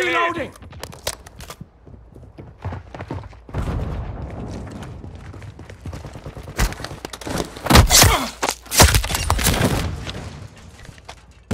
Reloading!